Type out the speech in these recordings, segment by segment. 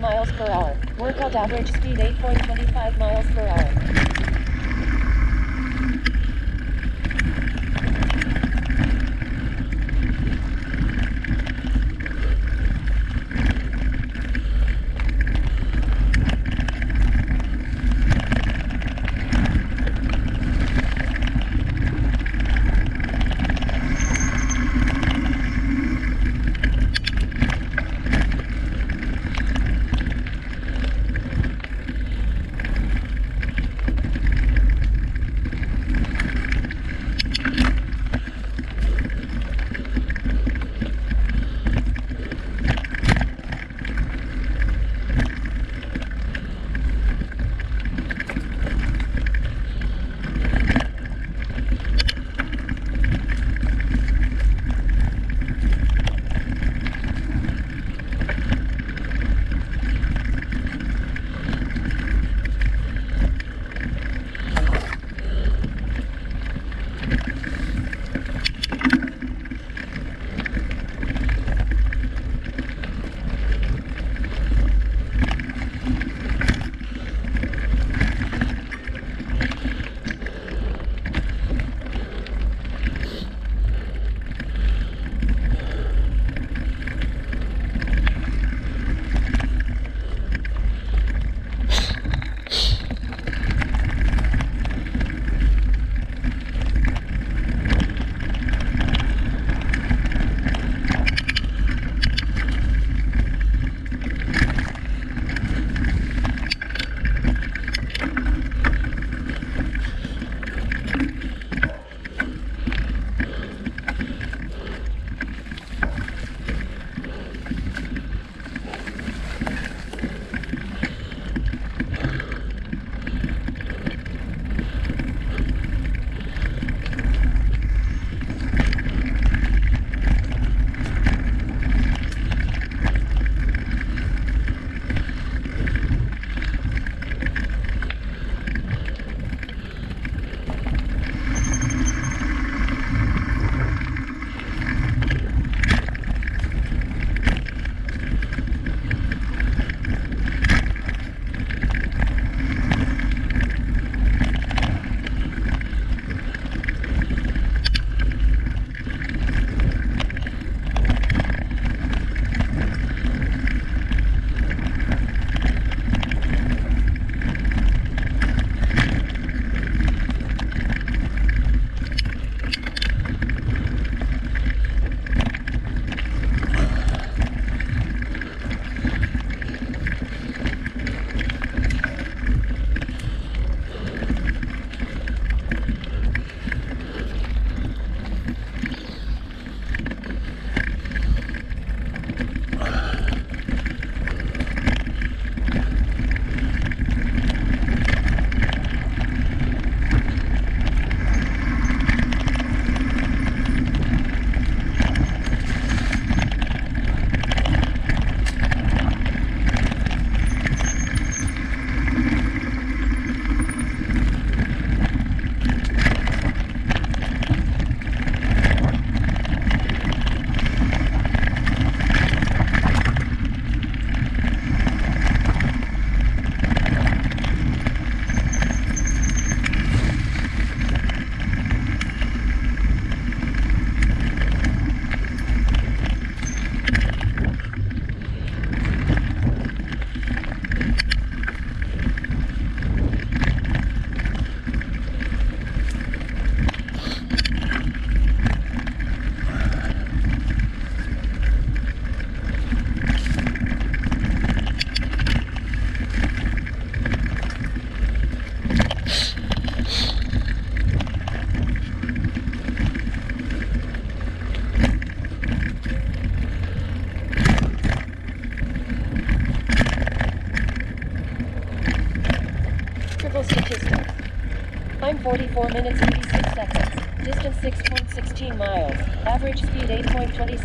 miles per hour. Workout average speed 8.25 miles per hour.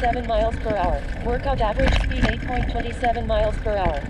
8.27 miles per hour. Workout average speed 8.27 miles per hour.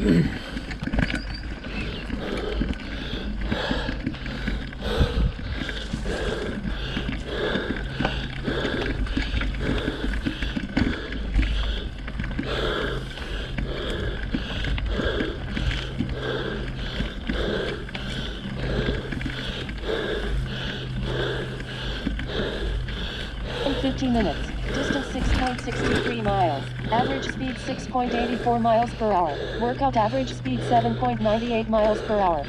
Mm-hmm. 6.63 miles. Average speed 6.84 miles per hour. Workout average speed 7.98 miles per hour.